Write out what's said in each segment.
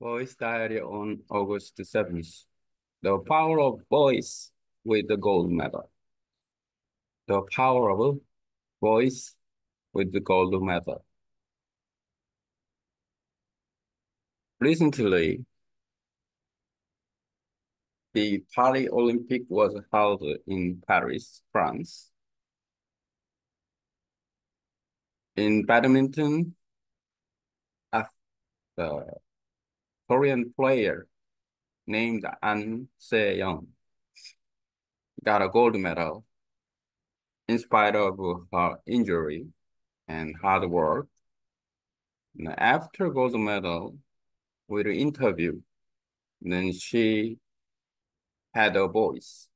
Boys diary on August 7th. The power of boys with the gold medal. The power of boys with the gold medal. Recently, the Paris Olympic was held in Paris, France. In badminton, the uh, Korean player named An Se-young got a gold medal in spite of her injury and hard work. And after gold medal, with the interview, then she had a voice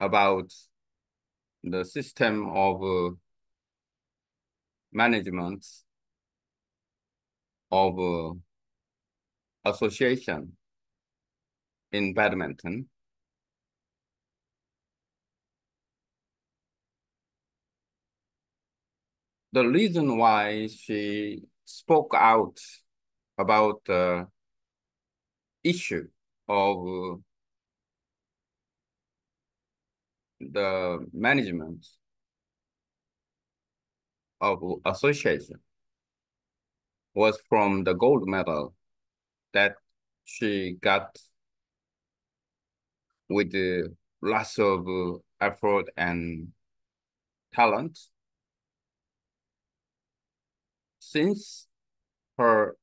about the system of uh, management of uh, association in badminton. The reason why she spoke out about the issue of uh, the management of association was from the gold medal that she got with the lots of uh, effort and talent. Since her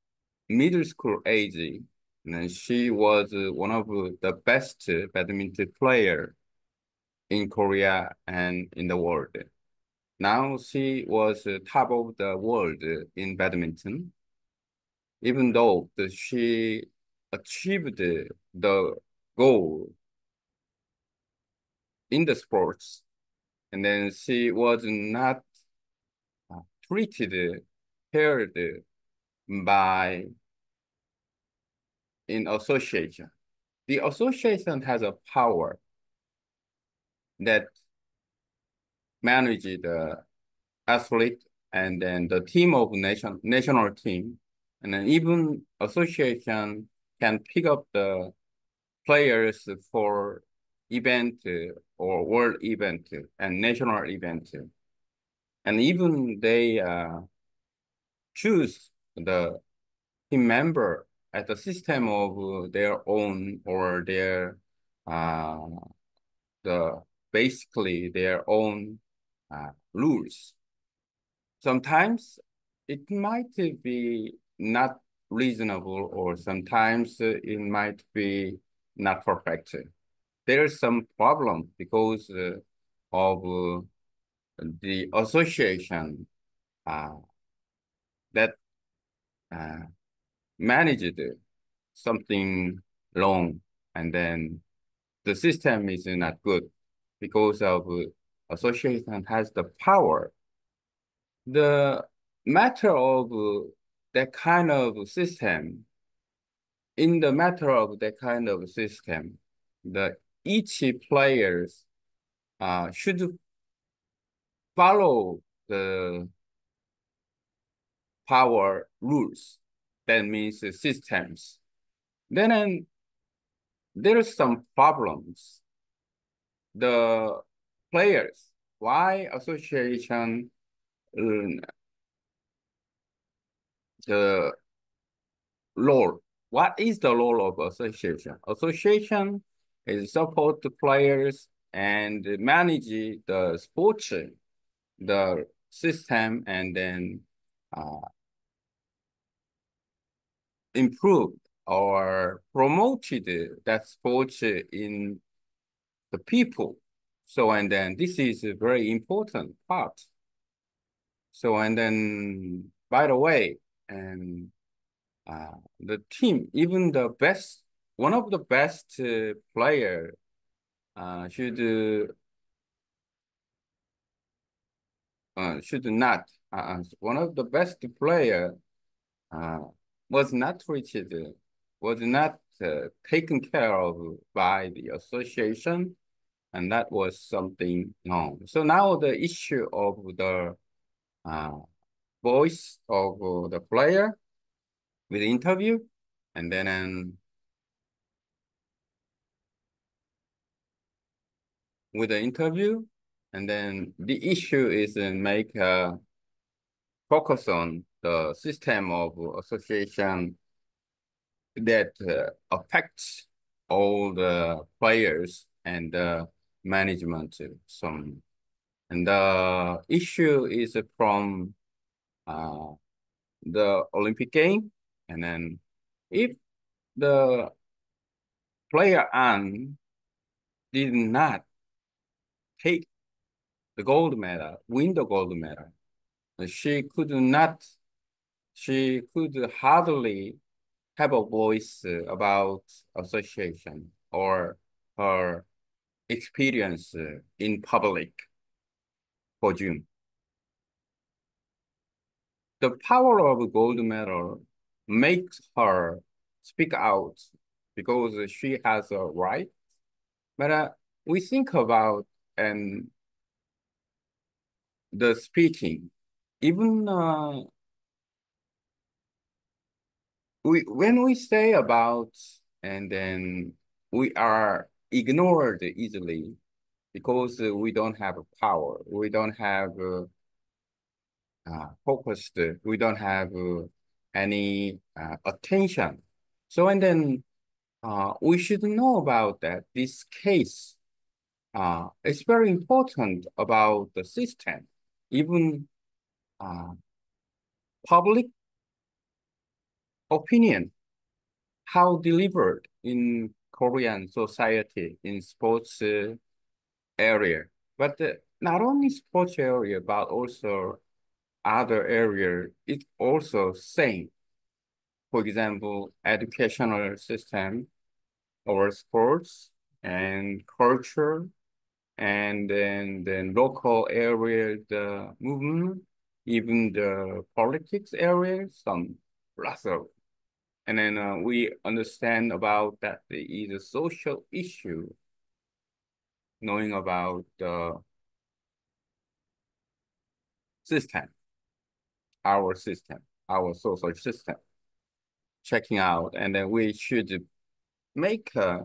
middle school age, and she was uh, one of the best badminton player in Korea and in the world. Now she was uh, top of the world in badminton even though the, she achieved the goal in the sports, and then she was not uh, treated, cared by in association. The association has a power that manage the athlete and then the team of nation national team and then even association can pick up the players for event or world event and national event. And even they uh, choose the team member at the system of their own or their uh, the basically their own uh, rules. Sometimes it might be not reasonable or sometimes it might be not perfect. There's some problem because uh, of uh, the association uh, that uh, managed something wrong and then the system is not good because of uh, association has the power. The matter of uh, that kind of system, in the matter of that kind of system, the each players uh, should follow the power rules. That means the systems. Then um, there are some problems. The players, why association um, the role. What is the role of association? Association is support the players and manage the sports, the system, and then uh, improve or promoted that sports in the people. So, and then this is a very important part. So, and then, by the way, and uh, the team, even the best, one of the best uh, player uh, should uh, should not. Uh, one of the best player uh, was not treated, was not uh, taken care of by the association, and that was something wrong. So now the issue of the uh, voice of uh, the player with the interview, and then um, with the interview, and then the issue is uh, make uh, focus on the system of association that uh, affects all the players and the management. Some and the issue is from uh, the Olympic game, and then if the player An did not take the gold medal, win the gold medal, she could not, she could hardly have a voice about association or her experience in public for June. The power of gold medal makes her speak out because she has a right. But uh, we think about and the speaking, even uh, we when we say about and then we are ignored easily because we don't have power, we don't have uh, uh, focused, we don't have uh, any uh, attention. So and then uh, we should know about that. This case uh, is very important about the system, even uh, public opinion, how delivered in Korean society in sports uh, area, but uh, not only sports area, but also other area, it's also same. For example, educational system or sports and culture and then the local area, the movement, even the politics area, some lots of and then uh, we understand about that there is a social issue, knowing about the system, our system, our social system, checking out, and then we should make, uh,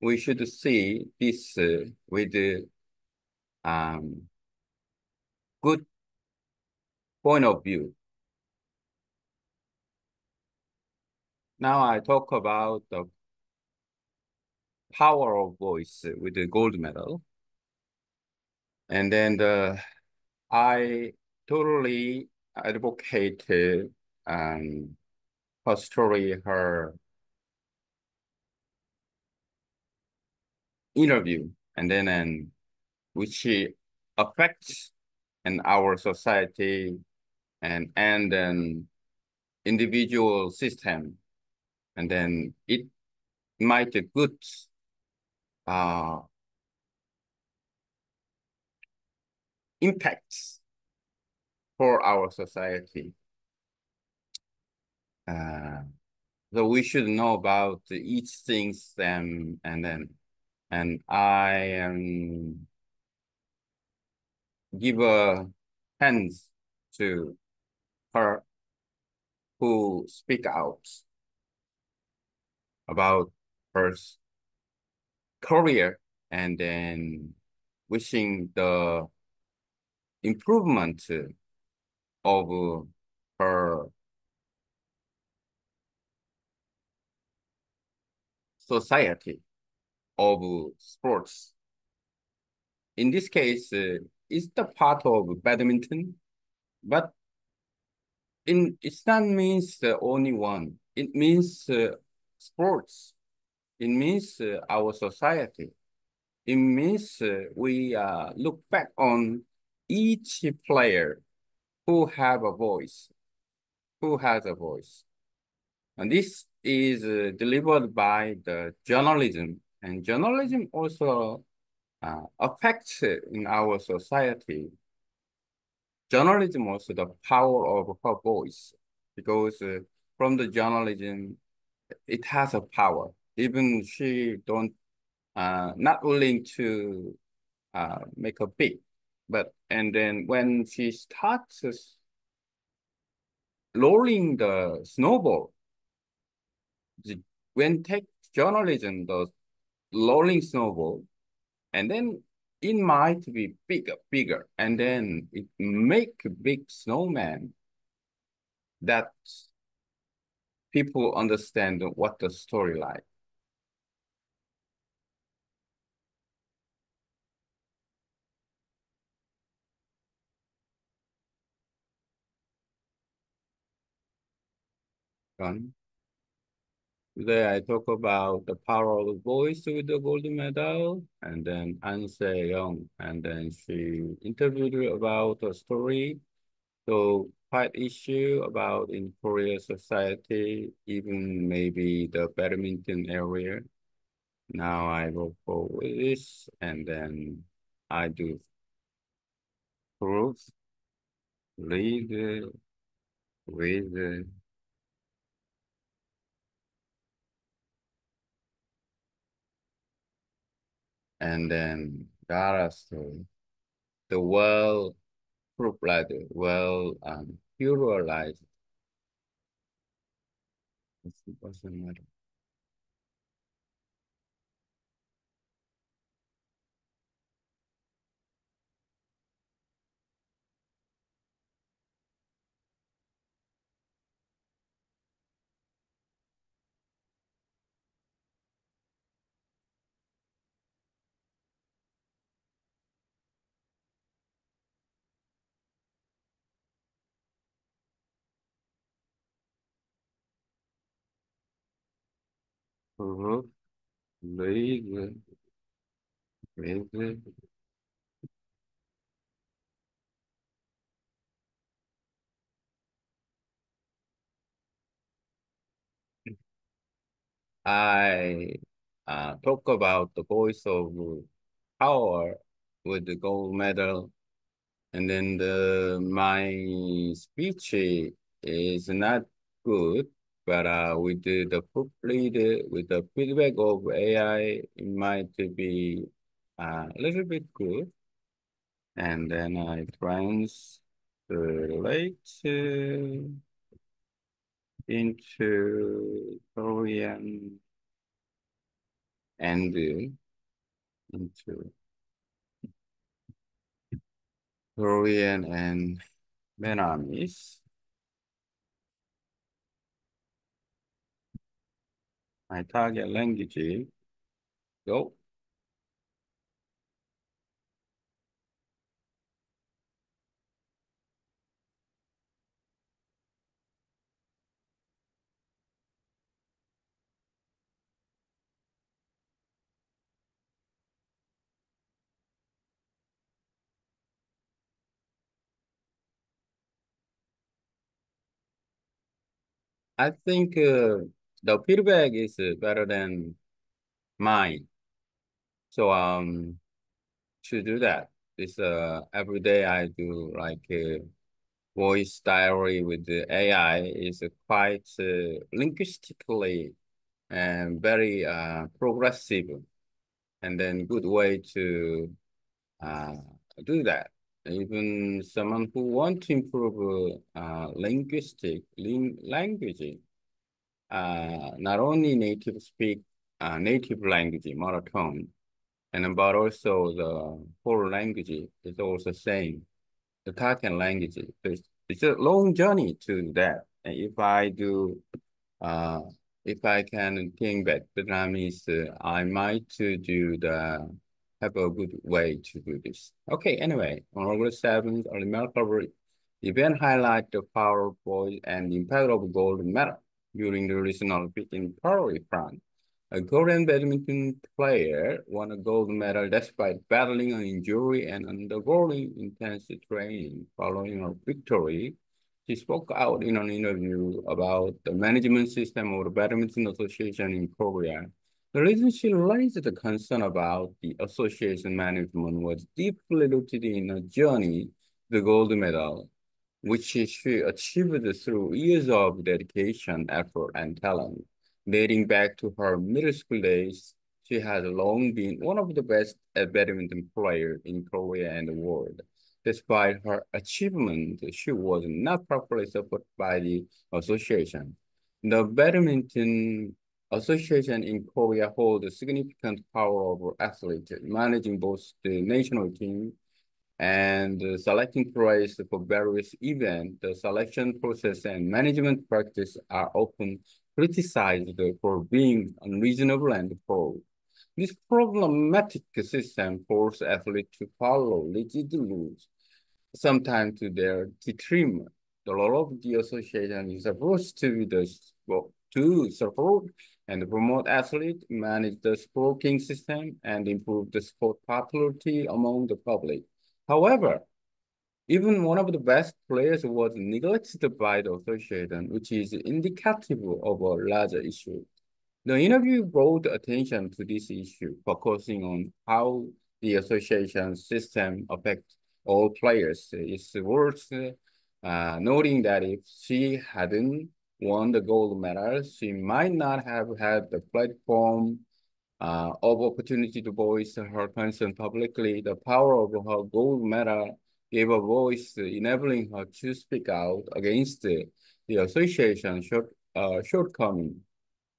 we should see this uh, with the um, good point of view Now I talk about the power of voice with the gold medal. And then the, I totally advocated um, her her interview, and then and which affects in our society and and an individual system. And then it might a good uh, impacts for our society. Uh, so we should know about each things then and then and I am give a hands to her who speak out about her career and then wishing the improvement of her society of sports. In this case, uh, it's the part of badminton, but in it's not means the only one. It means uh, sports. It means uh, our society. It means uh, we uh, look back on each player who have a voice, who has a voice. And this is uh, delivered by the journalism. And journalism also uh, affects in our society. Journalism also the power of her voice because uh, from the journalism, it has a power. Even she don't uh, not willing to uh, make a big, but and then when she starts rolling the snowball. The, when take journalism, the rolling snowball, and then it might be bigger, bigger, and then it make a big snowman that people understand what the story like. Done. Today I talk about the power of the voice with the gold medal, and then An Se-young, and then she interviewed about a story, so quite issue about in Korea society, even maybe the badminton area. Now I go for this, and then I do proof, read, read, and then data story. The well provided, well um, pluralized. What's the matter? Proof, read, read, I uh, talk about the voice of power with the gold medal. And then the, my speech is not good, but uh, with the, the read, with the feedback of AI, it might be uh, a little bit good. And then I translate into Korean and into Korean and Vietnamese. My target language, go. I think uh, the feedback is uh, better than mine. So um, to do that, this uh every day I do like a voice diary with the AI is quite uh, linguistically and very uh progressive, and then good way to uh do that. Even someone who want to improve uh, linguistic ling language, not only native speak uh, native language, mother tongue, and but also the whole language is also same. The Takan language, it's, it's a long journey to that. And if I do, uh, if I can think back Vietnamese, uh, I might to do the have a good way to do this. Okay, anyway, on August 7th, a remarkable event highlight the power, voice, and impact of gold medal during the recent Olympic in Paris, France. A Korean badminton player won a gold medal despite battling an injury and undergoing intense training. Following her victory, she spoke out in an interview about the management system of the Badminton Association in Korea the reason she raised the concern about the association management was deeply rooted in a journey the gold medal, which she achieved through years of dedication, effort, and talent. Dating back to her middle school days, she has long been one of the best badminton players in Korea and the world. Despite her achievement, she was not properly supported by the association. The badminton association in Korea holds significant power over athletes, managing both the national team and uh, selecting players for various events. The selection process and management practice are often criticized for being unreasonable and poor. This problematic system forces athletes to follow rigid rules, sometimes to their detriment. The role of the association is supposed to be the, to support and promote athletes, manage the sporting system, and improve the sport popularity among the public. However, even one of the best players was neglected by the association, which is indicative of a larger issue. The interview brought attention to this issue, focusing on how the association system affects all players. It's worth uh, noting that if she hadn't won the gold medal, she might not have had the platform uh, of opportunity to voice her concern publicly. The power of her gold medal gave a voice, enabling her to speak out against the, association short, uh, shortcoming.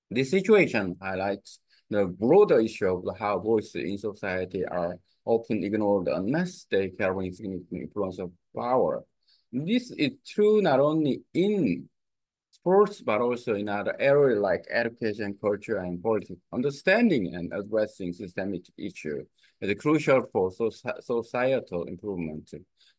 This situation highlights the broader issue of how voices in society are often ignored unless they carry significant influence of power. This is true not only in sports, but also in other areas like education, culture, and politics. Understanding and addressing systemic issues is crucial for societal improvement.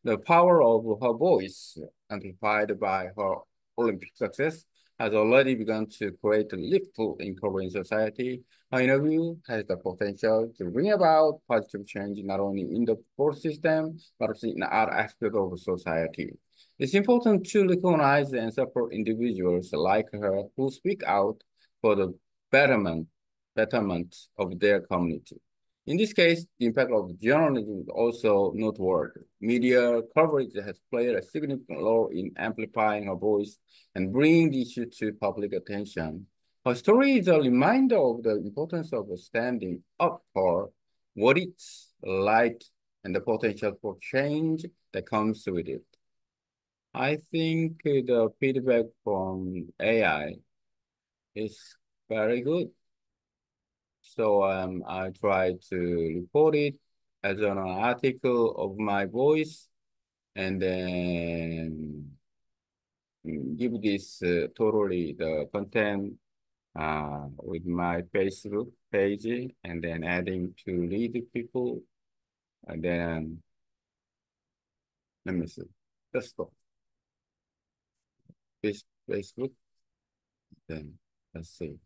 The power of her voice, amplified by her Olympic success, has already begun to create a ripple in Korean society. Her interview has the potential to bring about positive change not only in the sports system, but also in other aspects of society. It's important to recognize and support individuals like her who speak out for the betterment, betterment of their community. In this case, the impact of journalism is also noteworthy. Media coverage has played a significant role in amplifying her voice and bringing the issue to public attention. Her story is a reminder of the importance of standing up for what it's like and the potential for change that comes with it. I think the feedback from AI is very good. So um, I try to report it as an article of my voice and then give this uh, totally the content uh, with my Facebook page and then adding to lead people and then let me see, this Facebook. Then let's see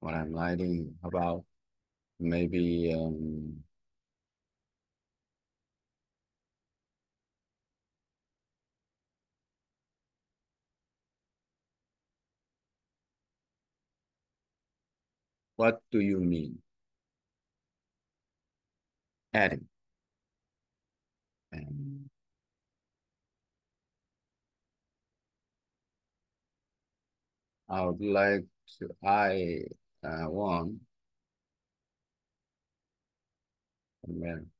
what I'm writing about. Maybe um, What do you mean? Adding. And I would like to, I uh, and then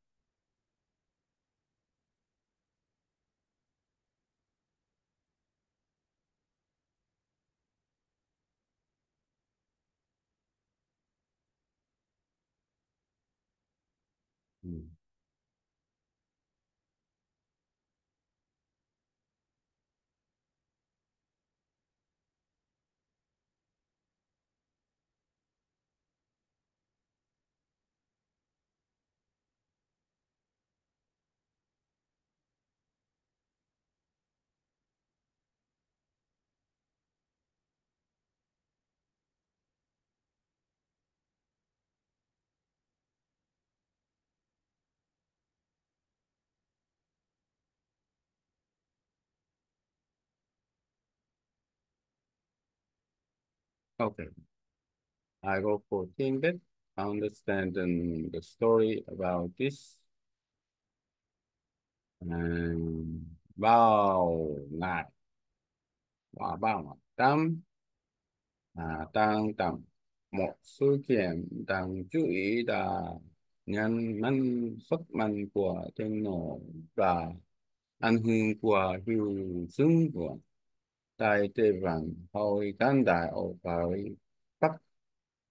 Okay. I go for Timbit, understanding the story about this. And bao ngại và bao ngại tâm. À, tăng tầm. Một sự kiện đang chú ý là nhân năng sức mạnh của thiên nổ và ảnh hưởng của hiệu ứng của Đại Tế Văn Hội Đăng Đại Âu Bài Bắc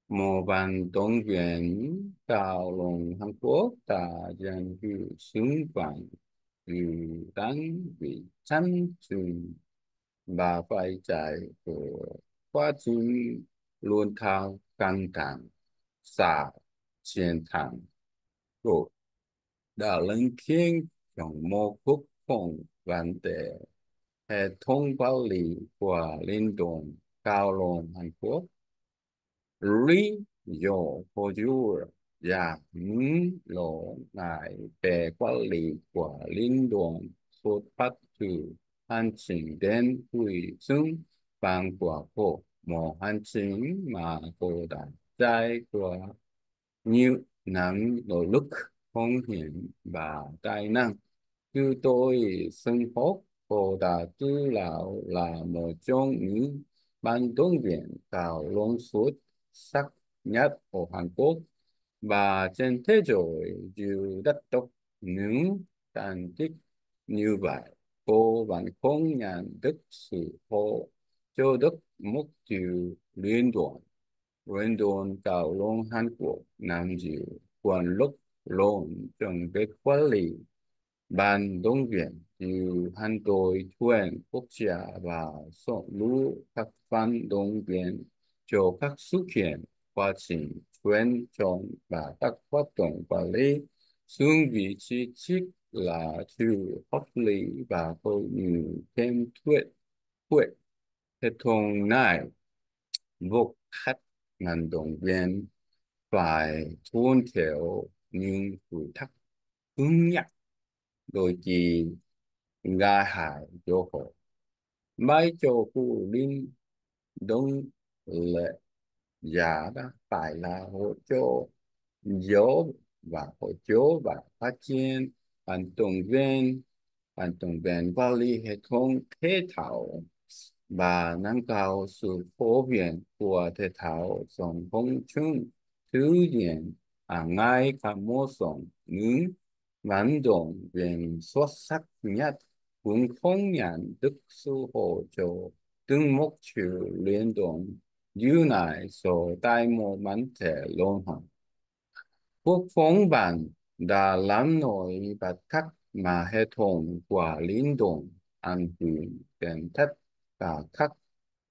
Mô Văn Đông Viện Đào Lùng Hàn Quốc ta Dân Hữu Xứng Văn Hữu Đăng Vị Chân Trừng Bà Phải chạy Của Quá Trình Luân Thao Căng Thẳng Xả Chiến thắng, rồi đã lên Thiên Trong Mô Quốc phòng vấn đề hệ thống quản lý của liên đoàn cao lộn Hàn Quốc lý do của chủ và những lo ngại về quản lý của liên đoàn xuất phát từ hành trình đến quy xứng bằng của cô một hành trình mà cô đã trải qua. Nhiều năm nỗ lực phong hiểm và tài năng. Như tôi sinh hoạt Bồ đã tư lão là một trong những ban động viên cao luận suốt sắc nhất ở Hàn Quốc và trên thế giới dù đất độc những thành tích như vậy. Cô vẫn không nhận được sự hỗ trợ được mục tiêu liên đoàn liên đoàn cao luận Hàn Quốc nằm giữ quyền lực luận trong việc quản lý ban động viên như Hàn đội tuyển quốc gia và số lũ các vận động viên cho các sự kiện quá trình tuyển chọn và các hoạt động quản lý xung vị trí chức là sự hợp lý và có nhiều thêm thuyết thuyết hệ thống này buộc các vận động viên, phải tuân theo những quy tắc cứng nhắc đôi khi nga hải vô hồ mai cho cụ linh đông lệ giả đó phải là hộ cho dỗ và hộ chiếu và phát triển an toàn vẹn an toàn vẹn quản lý hệ thống thể thao và nâng cao sự phổ biến của thể thao trong công chúng thứ diện à ngay cả một số những vận động viên xuất sắc nhất. 文空人 đức sư hộ chủ tương mục chủ liên đoàn lưu này so đại mô mắn thể lôn hồng. Quốc phong bản đã làm nổi bật các mà hệ thống của liên đoàn ăn hưởng đến tất cả các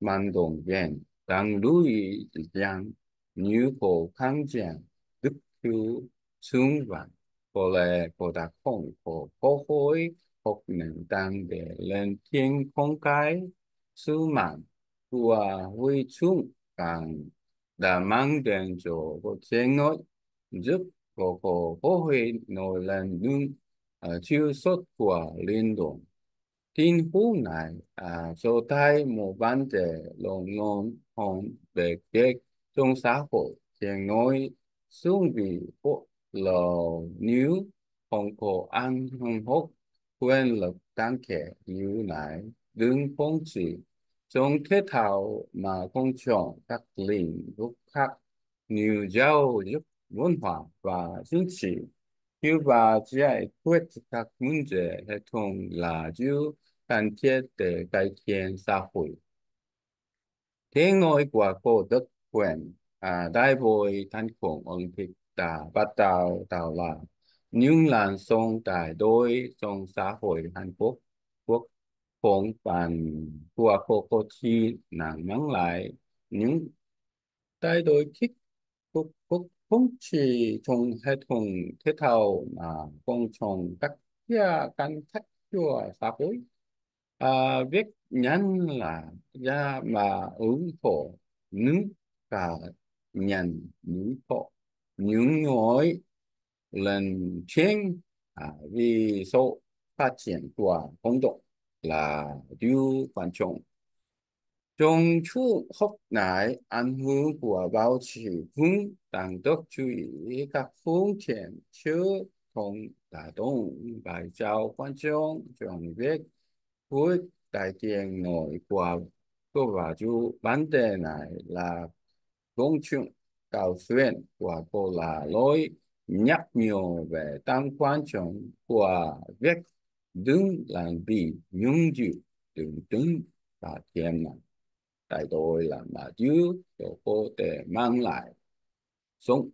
mạnh đồng viên đang lưu ý rằng như cổ kháng chiến đức cứu xung vạn có lẽ có đặc phong của hội hoặc nền tảng để lên tiếng công khai sứ mạng của huy chung càng đã mang đến cho có chiến nói giúp có có cơ hội nổi lên những ở chiêu xuất của liên đoàn Tin hú này à, cho thấy một vấn đề lộn lớn hồn về kết trong xã hội chiến nói xuống vì quốc lò nếu không có ăn không hốt quyền lực đáng kể như này đứng phong trị trong thế thảo mà công chọn các lĩnh vực khác như giáo dục văn hóa và chính trị như và giải quyết các vấn đề hệ thống là điều cần thiết để cải thiện xã hội. thế ngôi của cô Đức Quyền à, đại hội thành công thích đã bắt đầu tạo là những làn sóng đại đối trong xã hội Hàn Quốc. Quốc phong bản của cô cô chi nàng mang lại những thay đối thích quốc quốc không chỉ trong hệ thống thể thao mà còn trong các gia căn thách của xã hội. À, việc nhân là ra mà ứng phó nữ cả nhận nữ phó những người lần trên à, vì số phát triển của công đồng là điều quan trọng. Trong chu học này ảnh hưởng của báo chí hướng đang được chú ý các phương tiện chưa thông đả động bài giao quan trọng trong việc quyết đại diện nội của cô và chú vấn đề này là công chúng cao xuyên của cô là lối nhắc nhiều về tầm quan trọng của việc đứng làm vì nhung dự đứng đứng và tiềm năng tại tôi là mà chứ có thể mang lại sống.